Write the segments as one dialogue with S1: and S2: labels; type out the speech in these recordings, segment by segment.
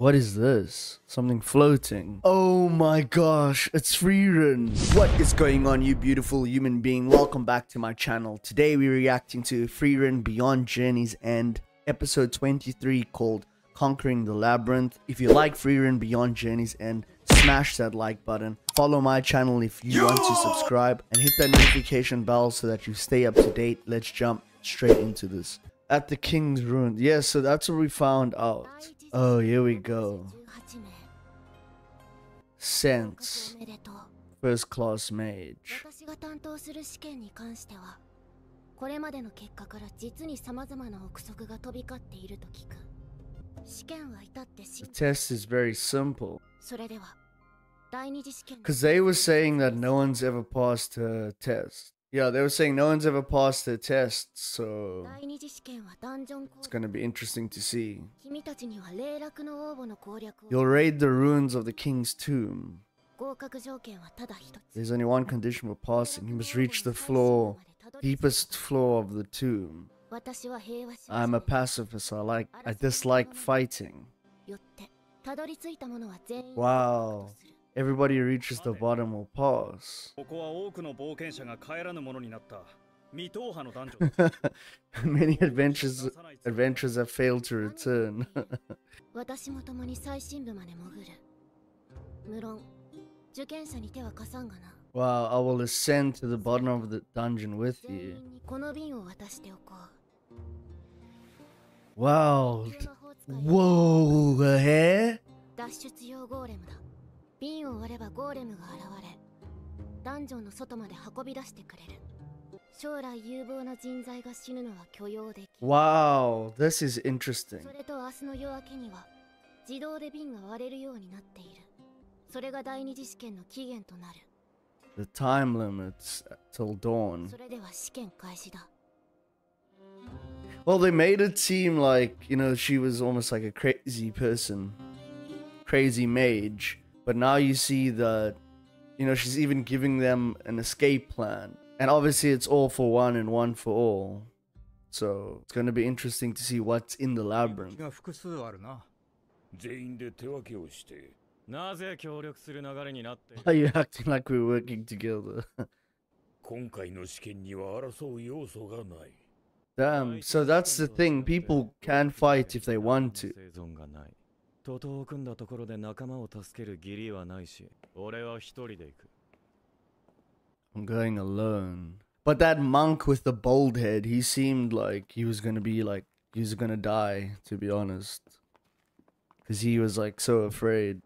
S1: What is this? Something floating. Oh my gosh, it's Frieren. What is going on, you beautiful human being? Welcome back to my channel. Today we're reacting to Frieren Beyond Journey's End, episode 23 called Conquering the Labyrinth. If you like Frieren Beyond Journey's End, smash that like button. Follow my channel if you want to subscribe and hit that notification bell so that you stay up to date. Let's jump straight into this. At the King's Ruin. Yes, yeah, so that's what we found out. Oh, here we go. Sense. First class mage.
S2: 私が担当する試験に関してはこれまでの結果から実に様々な憶測が飛び交っていると聞く試験は至って
S1: The test is very simple
S2: それでは第二次試験
S1: because they were saying that no one's ever passed a test yeah, they were saying no one's ever passed the test, so it's gonna be interesting to see. You'll raid the ruins of the king's tomb. There's only one condition for passing. You must reach the floor, deepest floor of the tomb. I'm a pacifist. I like, I dislike fighting. Wow. Everybody reaches the bottom will pass. Many adventures adventures have failed to return. wow, I will ascend to the bottom of the dungeon with you. Wow. Whoa, eh?
S2: 瓶を割ればゴーレムが現れダンジョンの外まで運び出してくれる将来有望な人材が死ぬのは許容でき
S1: Wow, this is interesting
S2: それと明日の夜明けには自動で瓶が割れるようになっているそれが第二次試験の期限となる
S1: The time limits till dawn
S2: それでは試験開始だ
S1: Well, they made it seem like, you know, she was almost like a crazy person. Crazy mage. But now you see that, you know, she's even giving them an escape plan. And obviously it's all for one and one for all. So it's going to be interesting to see what's in the labyrinth. Are you acting like we're working together? Damn, so that's the thing. People can fight if they want to. 徒党を組んだところで仲間を助ける義理はないし俺は一人で行く。I'm going alone. But that monk with the bald head he seemed like he was gonna be like he was gonna die to be honest. Because he was like so afraid.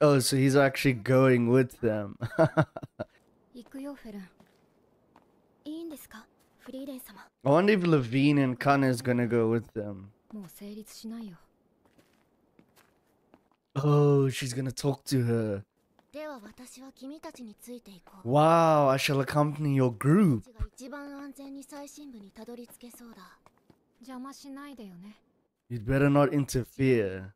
S1: Oh so he's actually going with them. I wonder if Lawine and Kanne is gonna go with them. Oh, she's gonna talk to her. Wow, I shall accompany your group. You'd better not interfere.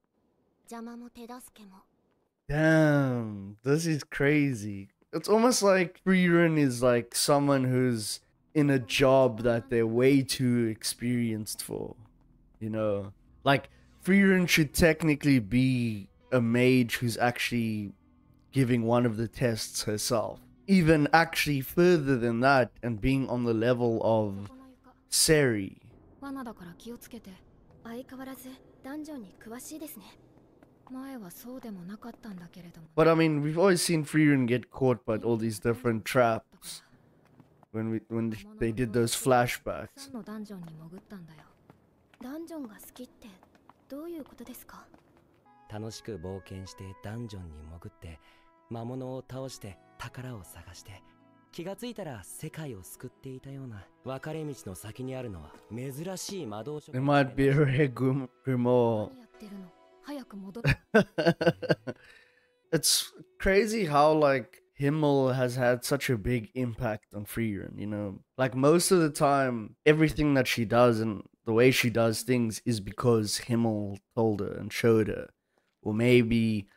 S1: Damn, this is crazy. It's almost like Frieren is like someone who's in a job that they're way too experienced for. You know, like Frieren should technically be a mage who's actually giving one of the tests herself. Even actually further than that and being on the level of Serie. But I mean, we've always seen Frieren get caught by all these different traps when we when they did those flashbacks.
S2: ダンジョンが好きってどういうことですか？
S3: 楽しく冒険してダンジョンに潜って魔物を倒して宝を探して気がついたら世界を救っていたような分かれ道の先にあるのは珍しい魔導書。
S1: It might be very grim grimoire It's crazy how like Himmel has had such a big impact on Frieren, you know. Like most of the time, everything that she does and the way she does things is because Himmel told her and showed her, or maybe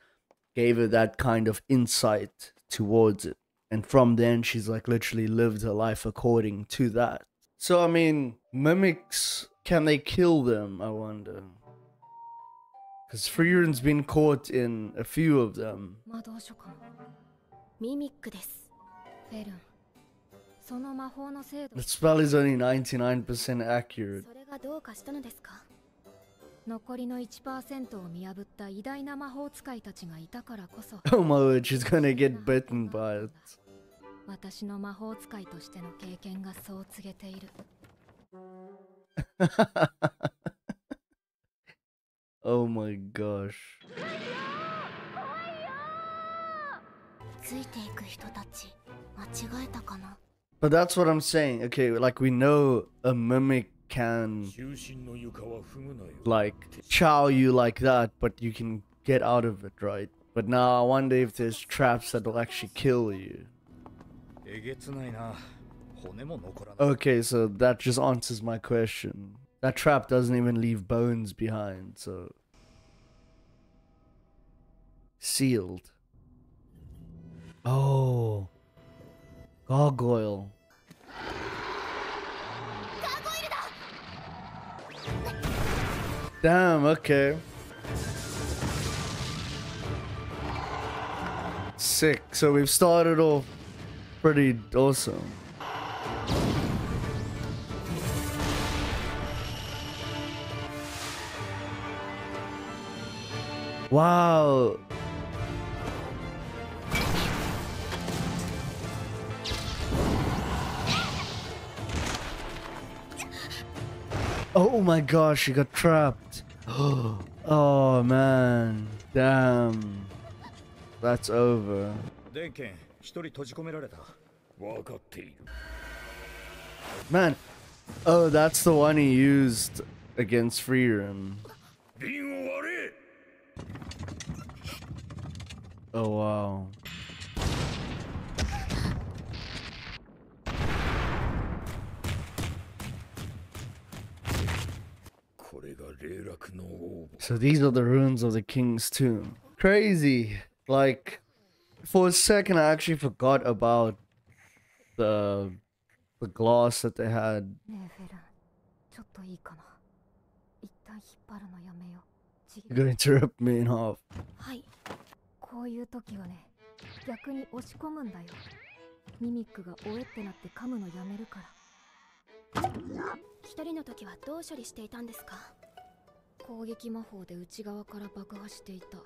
S1: gave her that kind of insight towards it. And from then, she's like literally lived her life according to that. So, I mean, mimics, can they kill them? I wonder. Because Frieren's been caught in a few of them. The spell is only 99% accurate.
S2: どうかしたのですか？残りの1%を見破った偉大な魔法使いたちがいたからこそ。
S1: おまわり、she's gonna get bitten by it。
S2: 私の魔法使いとしての経験がそう告げている。
S1: おまいがし。
S2: ついていく人たち、間違えたかな
S1: ？But that's what I'm saying. Okay, like we know a mimic. can like chow you like that, but you can get out of it, right? But now I wonder if there's traps that'll actually kill you. Okay, so that just answers my question. That trap doesn't even leave bones behind, so... Sealed. Oh. Gargoyle. Damn, okay. Sick. So we've started off pretty awesome. Wow. Oh my gosh, she got trapped. Oh man. Damn. That's over.
S4: 電源一人閉じ込められた分かっている
S1: Man. Oh, that's the one he used against Freerim.
S4: 瓶を割れ
S1: Oh wow. So these are the ruins of the king's tomb. Crazy. Like for a second I actually forgot about the the gloss that they had.
S2: ねえフェルンちょっといいかな一旦引っ張るのやめようち
S1: You're going to rip me in half.
S2: はいこういう時はね逆に押し込むんだよミミックがおえってなって噛むのやめるから一人の時はどう処理していたんですか 攻撃魔法で内側から爆破していた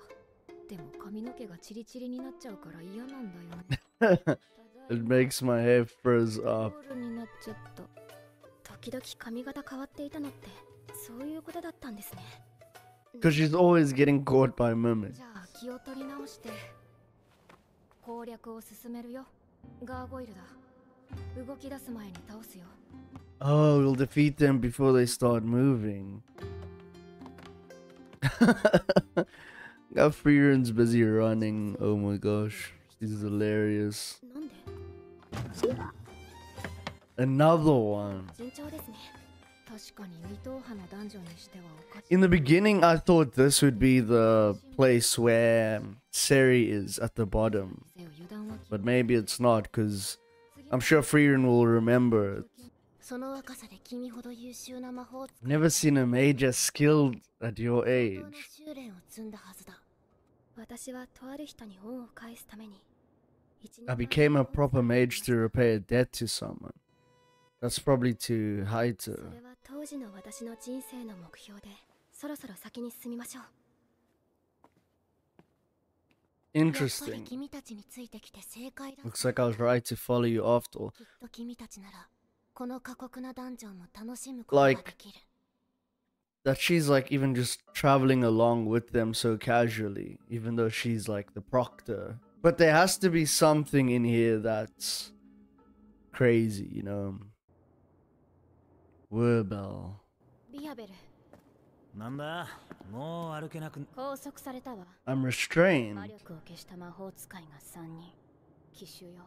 S2: でも髪の毛がチリチリになっちゃうから嫌なんだよね
S1: It makes my hair frizz up.
S2: ボールになっちゃった時々髪型変わっていたのってそういうことだったんですね
S1: Because she's always getting caught by mimics.
S2: じゃあ気を取り直して攻略を進めるよガーゴイルだ動き出す前に倒すよ
S1: Oh, we'll defeat them before they start moving. Got free runs busy running. Oh my gosh. This is hilarious. Another one. In the beginning, I thought this would be the place where Serie is at the bottom. But maybe it's not, because I'm sure Frieren will remember. Never seen a major skilled at your age. I became a proper mage to repay a debt to someone. That's probably
S2: too high to Heiter.
S1: Interesting. Looks like I was right to follow you after all like that she's like even just traveling along with them so casually even though she's like the proctor but there has to be something in here that's crazy you know
S2: Wirbel
S1: I'm restrained。
S2: 魔力を消した魔法使いが3人。奇襲よ。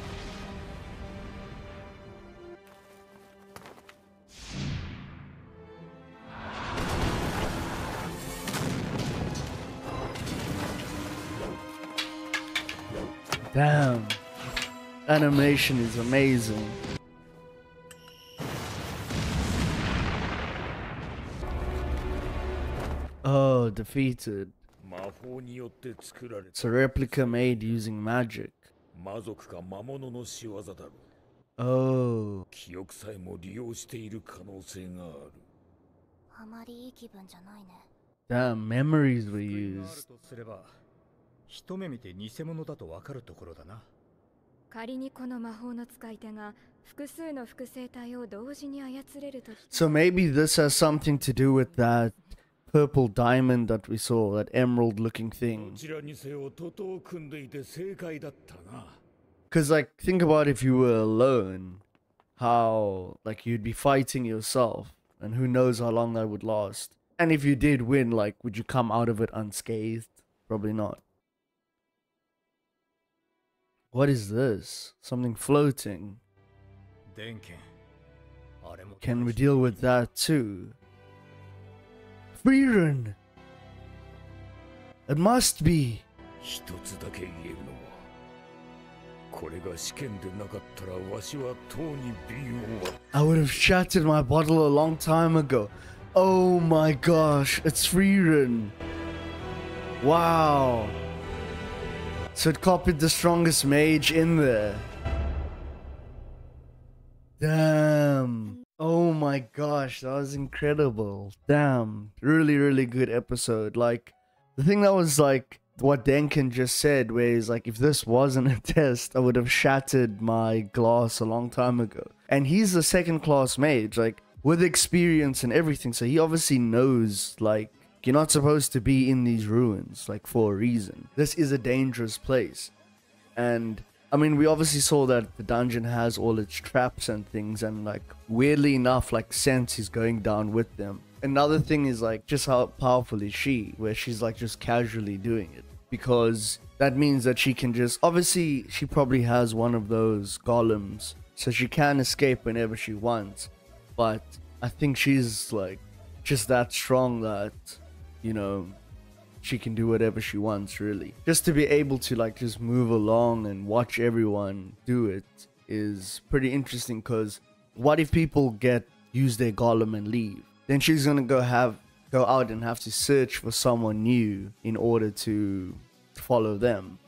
S1: Damn. Animation is amazing. Oh, defeated.
S4: 魔法によって作られ
S1: It's a replica made using magic.
S4: 魔族か魔物の仕業だろう
S1: Oh.
S4: 記憶さえも利用している可能性がある
S2: あまりいい気分じゃないね
S1: Damn, memories were
S4: 救いがあ
S1: used.
S4: るとすれば一目見て偽物だとわかるところだな
S2: 仮にこの魔法の使い手が複数の複製体を同時に操れると
S1: So maybe this has something to do with that purple diamond that we saw, that emerald looking
S4: ど
S1: thing.
S4: ちらにせよ徒党を組んでいて正解だったな
S1: Because, like, think about if you were alone, how, like, you'd be fighting yourself, and who knows how long that would last. And if you did win, like, would you come out of it unscathed? Probably not. What is this? Something floating.
S4: Ah,
S1: Can we deal with that too? Frieren! It must be! I would have shattered my bottle a long time ago Oh my gosh, it's Frieren! Wow! So it copied the strongest mage in there. Damn. Oh my gosh, that was incredible. Damn. Really, really good episode. Like, the thing that was like what Denken just said, where he's like, if this wasn't a test, I would have shattered my glass a long time ago. And he's a second class mage, like, with experience and everything. So he obviously knows, like, you're not supposed to be in these ruins, like, for a reason. This is a dangerous place. And I mean, we obviously saw that the dungeon has all its traps and things, and like weirdly enough, like Sense is going down with them. Another thing is like just how powerful is she, where she's like just casually doing it because that means that she can just obviously she probably has one of those golems, so she can escape whenever she wants. But I think she's like just that strong that you know she can do whatever she wants really. Just to be able to like just move along and watch everyone do it is pretty interesting because what if people get use their golem and leave? Then she's gonna go have go out and have to search for someone new in order to follow them.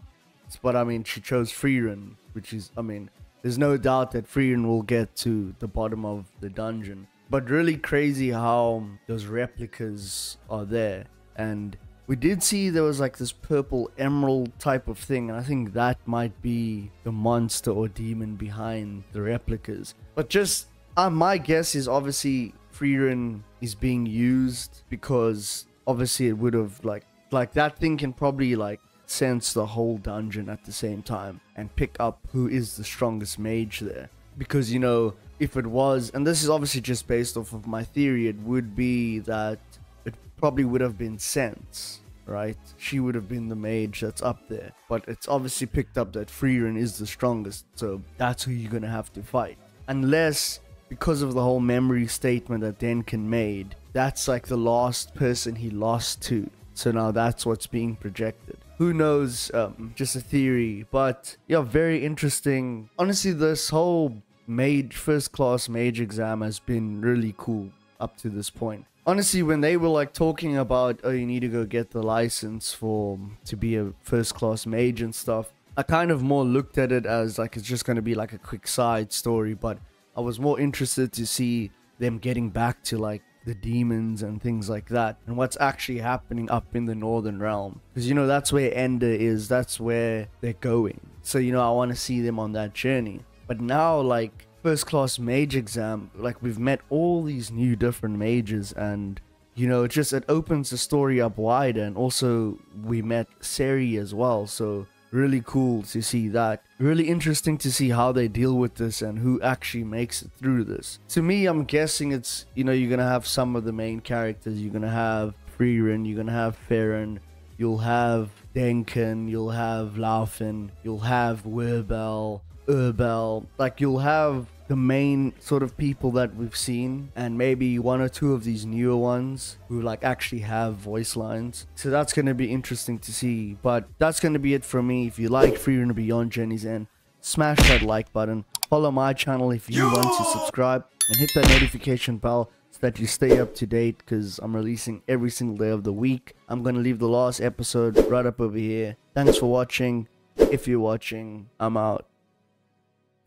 S1: But i mean she chose Frieren, which is i mean there's no doubt that Frieren will get to the bottom of the dungeon but really crazy how those replicas are there and we did see there was like this purple emerald type of thing, and I think that might be the monster or demon behind the replicas. But just uh, my guess is obviously Frieren is being used because obviously it would have like like that thing can probably like sense the whole dungeon at the same time and pick up who is the strongest mage there. Because you know, if it was, and this is obviously just based off of my theory, it would be that it probably would have been Sense, right? She would have been the mage that's up there. But it's obviously picked up that Frieren is the strongest, so that's who you're gonna have to fight. Unless, because of the whole memory statement that Denken made, that's like the last person he lost to. So now that's what's being projected. Who knows? Um, just a theory, but yeah, very interesting. Honestly, this whole mage first class mage exam has been really cool up to this point. Honestly, when they were like talking about, oh, you need to go get the license for to be a first class mage and stuff, I kind of more looked at it as like it's just going to be like a quick side story, but I was more interested to see them getting back to like the demons and things like that and what's actually happening up in the northern realm. Because you know that's where Ende is that's where they're going. So you know i want to see them on that journey but now like first class mage exam like we've met all these new different mages and you know it just it opens the story up wider and also we met Serie as well. So really cool to see that. Really interesting to see how they deal with this and who actually makes it through this. To me i'm guessing it's you know you're gonna have some of the main characters. You're gonna have Frieren, you're gonna have Fern, you'll have Denken, you'll have Laufen, you'll have Wirbel, Übel. Like you'll have the main sort of people that we've seen and maybe one or two of these newer ones who like actually have voice lines. So that's going to be interesting to see but that's going to be it for me. If you like Frieren Beyond Journey's End smash that like button. Follow my channel if you want to subscribe and hit that notification bell so that you stay up to date because i'm releasing every single day of the week. I'm going to leave the last episode right up over here. Thanks for watching. If you're watching i'm out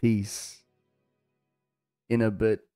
S1: peace in a bit